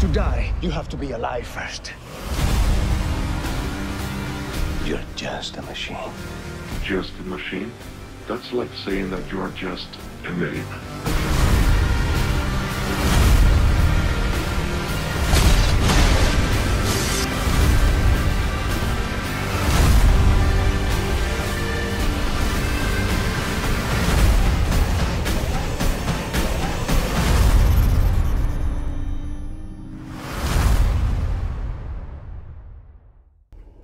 To die, you have to be alive first. You're just a machine. Just a machine? That's like saying that you are just an ape.